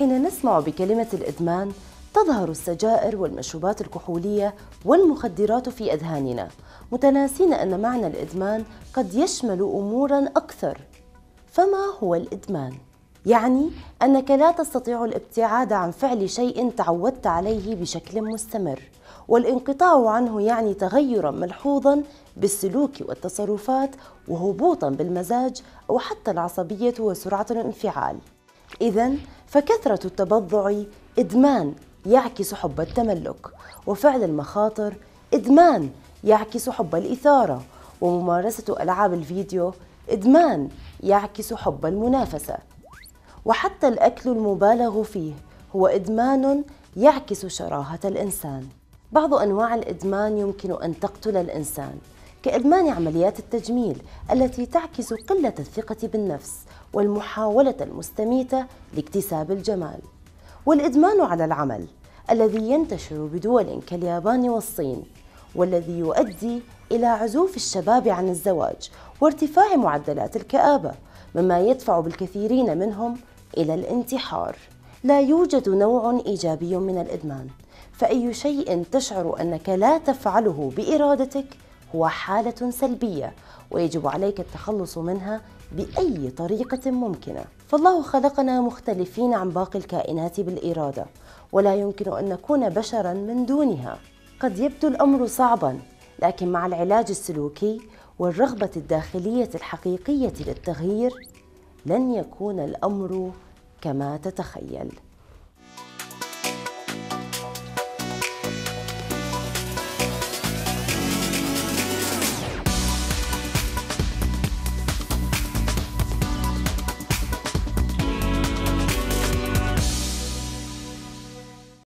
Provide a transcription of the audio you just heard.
حين نسمع بكلمة الإدمان تظهر السجائر والمشروبات الكحولية والمخدرات في أذهاننا متناسين أن معنى الإدمان قد يشمل أمورا أكثر فما هو الإدمان؟ يعني أنك لا تستطيع الابتعاد عن فعل شيء تعودت عليه بشكل مستمر والانقطاع عنه يعني تغيرا ملحوظا بالسلوك والتصرفات وهبوطا بالمزاج أو حتى العصبية وسرعة الانفعال إذا فكثرة التبضع إدمان يعكس حب التملك وفعل المخاطر إدمان يعكس حب الإثارة وممارسة ألعاب الفيديو إدمان يعكس حب المنافسة. وحتى الأكل المبالغ فيه هو إدمان يعكس شراهة الإنسان. بعض أنواع الإدمان يمكن أن تقتل الإنسان. كإدمان عمليات التجميل التي تعكس قلة الثقة بالنفس والمحاولة المستميتة لاكتساب الجمال. والإدمان على العمل الذي ينتشر بدول كاليابان والصين والذي يؤدي إلى عزوف الشباب عن الزواج وارتفاع معدلات الكآبة مما يدفع بالكثيرين منهم إلى الانتحار. لا يوجد نوع إيجابي من الإدمان فأي شيء تشعر أنك لا تفعله بإرادتك هو حالة سلبية ويجب عليك التخلص منها بأي طريقة ممكنة. فالله خلقنا مختلفين عن باقي الكائنات بالإرادة ولا يمكن أن نكون بشرا من دونها. قد يبدو الأمر صعبا لكن مع العلاج السلوكي والرغبة الداخلية الحقيقية للتغيير لن يكون الأمر كما تتخيل.